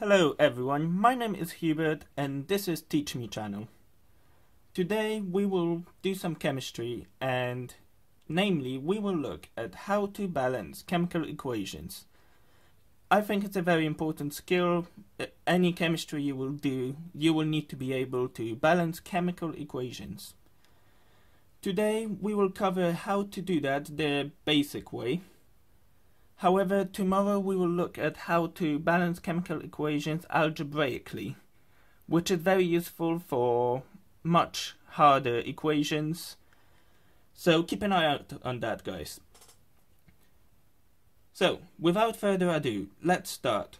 Hello everyone, my name is Hubert and this is Teach Me channel. Today we will do some chemistry and namely we will look at how to balance chemical equations. I think it's a very important skill. Any chemistry you will do, you will need to be able to balance chemical equations. Today we will cover how to do that the basic way However, tomorrow we will look at how to balance chemical equations algebraically, which is very useful for much harder equations. So keep an eye out on that, guys. So, without further ado, let's start.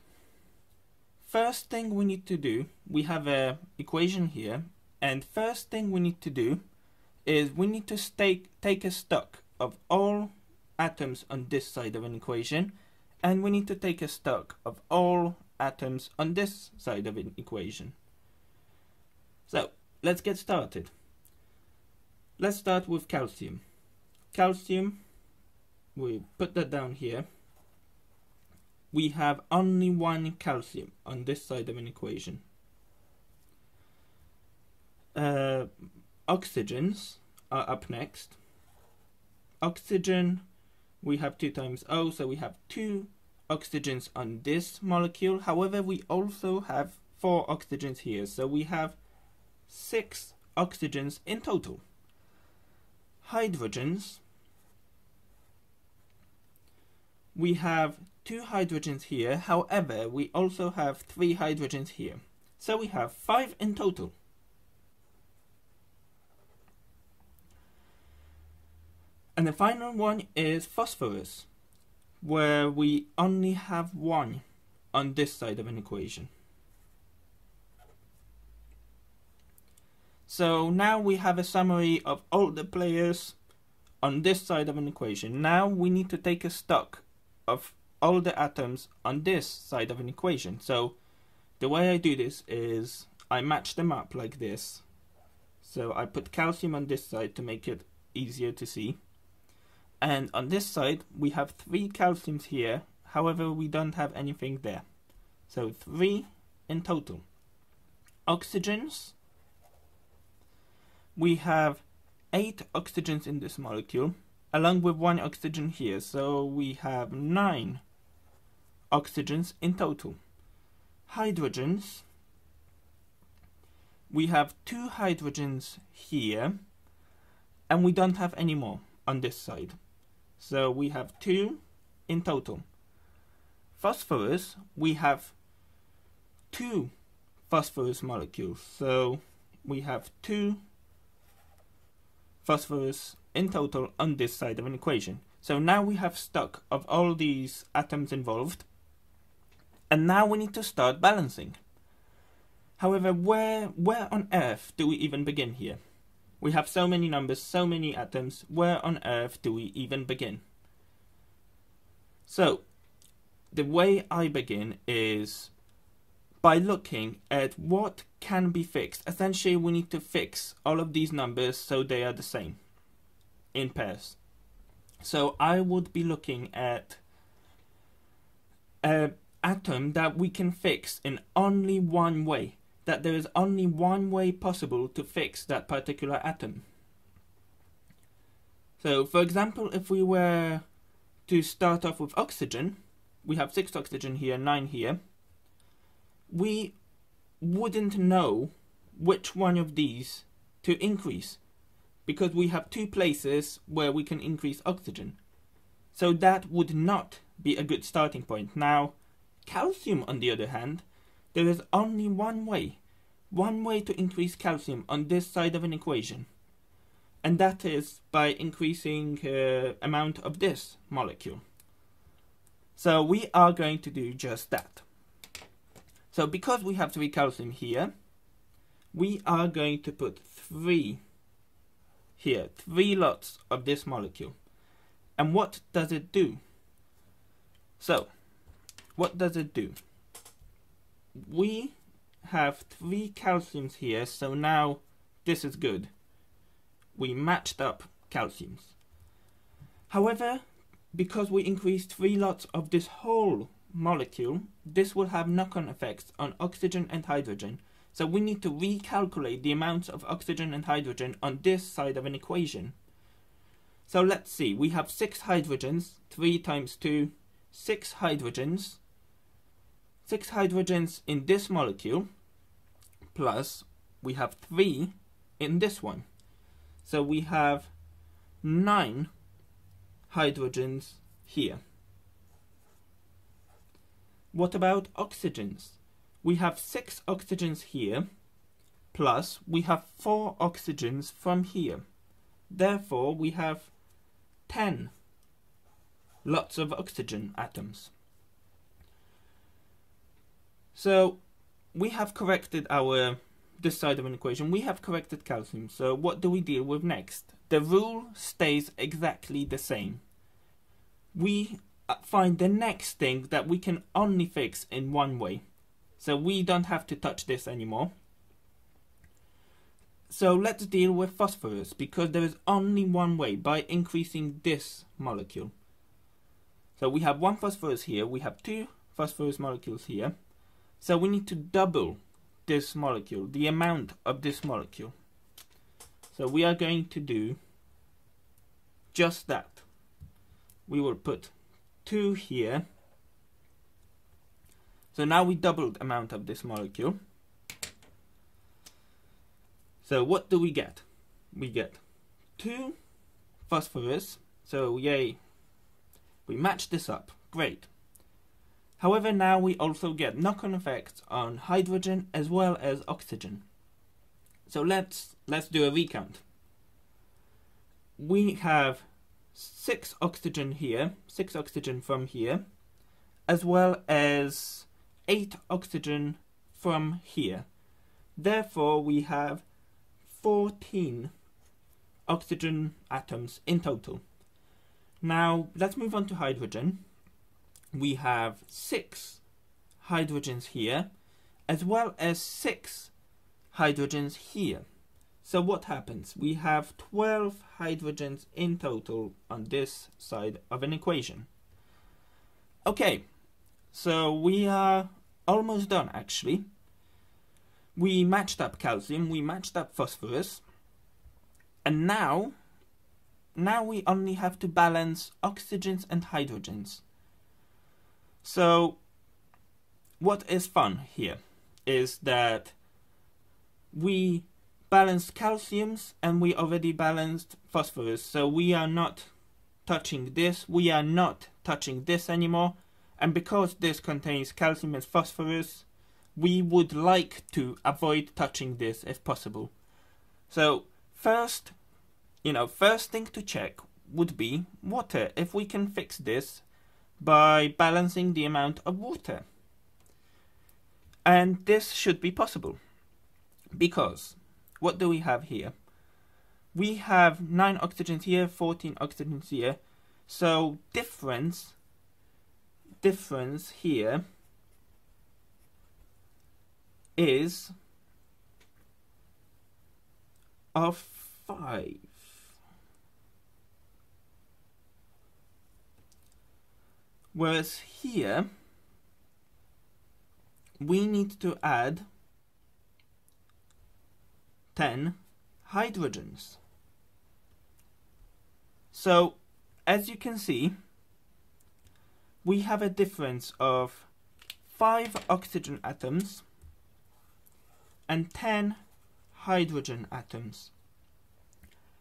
First thing we need to do, we have a equation here, and first thing we need to do is we need to take, take a stock of all atoms on this side of an equation and we need to take a stock of all atoms on this side of an equation. So let's get started. Let's start with calcium. Calcium, we put that down here. We have only one calcium on this side of an equation. Uh, oxygens are up next. Oxygen we have 2 times O, so we have 2 oxygens on this molecule. However, we also have 4 oxygens here, so we have 6 oxygens in total. Hydrogens, we have 2 hydrogens here, however, we also have 3 hydrogens here. So we have 5 in total. And the final one is phosphorus, where we only have one on this side of an equation. So now we have a summary of all the players on this side of an equation. Now we need to take a stock of all the atoms on this side of an equation. So the way I do this is I match them up like this. So I put calcium on this side to make it easier to see. And on this side, we have three calciums here. However, we don't have anything there. So three in total. Oxygens. We have eight oxygens in this molecule, along with one oxygen here. So we have nine oxygens in total. Hydrogens. We have two hydrogens here, and we don't have any more on this side. So we have two in total. Phosphorus, we have two phosphorus molecules. So we have two phosphorus in total on this side of an equation. So now we have stock of all these atoms involved. And now we need to start balancing. However, where, where on earth do we even begin here? We have so many numbers, so many atoms, where on earth do we even begin? So, the way I begin is by looking at what can be fixed. Essentially, we need to fix all of these numbers so they are the same in pairs. So I would be looking at an atom that we can fix in only one way that there is only one way possible to fix that particular atom. So, for example, if we were to start off with oxygen, we have 6 oxygen here, 9 here, we wouldn't know which one of these to increase because we have two places where we can increase oxygen. So that would not be a good starting point. Now, calcium, on the other hand, there is only one way, one way to increase calcium on this side of an equation. And that is by increasing uh, amount of this molecule. So we are going to do just that. So because we have three calcium here, we are going to put three here, three lots of this molecule. And what does it do? So, what does it do? We have three calciums here, so now this is good. We matched up calciums. However, because we increased three lots of this whole molecule, this will have knock-on effects on oxygen and hydrogen. So we need to recalculate the amounts of oxygen and hydrogen on this side of an equation. So let's see, we have 6 hydrogens, 3 times 2, 6 hydrogens, 6 hydrogens in this molecule, plus we have 3 in this one. So we have 9 hydrogens here. What about oxygens? We have 6 oxygens here, plus we have 4 oxygens from here. Therefore, we have 10 lots of oxygen atoms. So, we have corrected our this side of an equation. We have corrected calcium. So, what do we deal with next? The rule stays exactly the same. We uh, find the next thing that we can only fix in one way. So we don't have to touch this anymore. So let's deal with phosphorus because there is only one way by increasing this molecule. So we have one phosphorus here, we have two phosphorus molecules here. So we need to double this molecule, the amount of this molecule. So we are going to do just that. We will put 2 here. So now we doubled the amount of this molecule. So what do we get? We get 2 phosphorus. So yay, we match this up. Great. However, now we also get knock-on effects on hydrogen as well as oxygen. So let's let's do a recount. We have six oxygen here, six oxygen from here, as well as eight oxygen from here. Therefore, we have 14 oxygen atoms in total. Now, let's move on to hydrogen. We have six hydrogens here, as well as six hydrogens here. So what happens? We have 12 hydrogens in total on this side of an equation. Okay, so we are almost done actually. We matched up calcium, we matched up phosphorus, and now, now we only have to balance oxygens and hydrogens. So, what is fun here is that we balanced calciums and we already balanced phosphorus. So we are not touching this, we are not touching this anymore. And because this contains calcium and phosphorus, we would like to avoid touching this if possible. So first, you know, first thing to check would be water. If we can fix this by balancing the amount of water. And this should be possible because what do we have here? We have 9 oxygens here, 14 oxygens here. So difference, difference here is of 5. Whereas here, we need to add 10 hydrogens. So, as you can see, we have a difference of 5 oxygen atoms and 10 hydrogen atoms.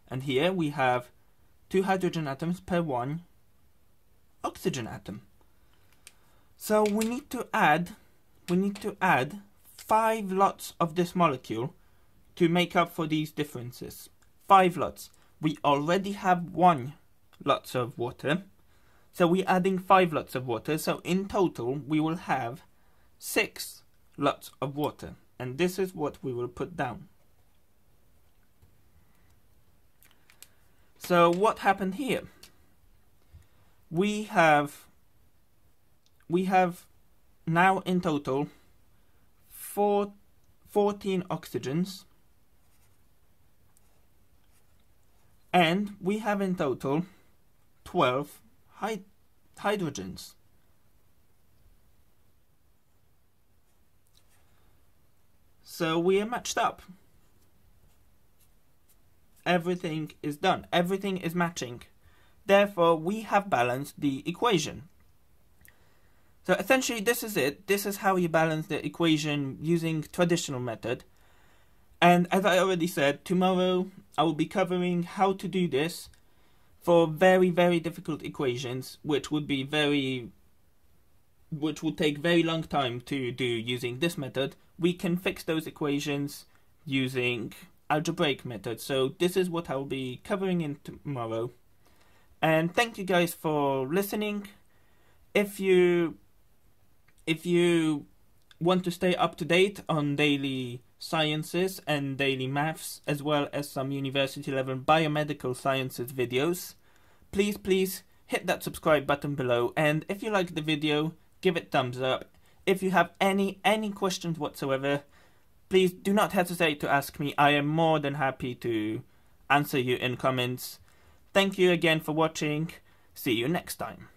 And here we have 2 hydrogen atoms per 1 oxygen atom. So we need to add we need to add 5 lots of this molecule to make up for these differences. Five lots. We already have one lots of water. So we're adding five lots of water. So in total, we will have six lots of water. And this is what we will put down. So what happened here? we have we have now in total four, 14 oxygens and we have in total 12 hy hydrogens. So we are matched up. Everything is done. Everything is matching. Therefore, we have balanced the equation. So essentially, this is it. This is how you balance the equation using traditional method. And as I already said, tomorrow I will be covering how to do this for very, very difficult equations, which would be very, which would take very long time to do using this method. We can fix those equations using algebraic method. So this is what I'll be covering in tomorrow. And thank you guys for listening. If you if you want to stay up to date on daily sciences and daily maths, as well as some university level biomedical sciences videos, please, please hit that subscribe button below. And if you like the video, give it thumbs up. If you have any any questions whatsoever, please do not hesitate to ask me. I am more than happy to answer you in comments. Thank you again for watching. See you next time.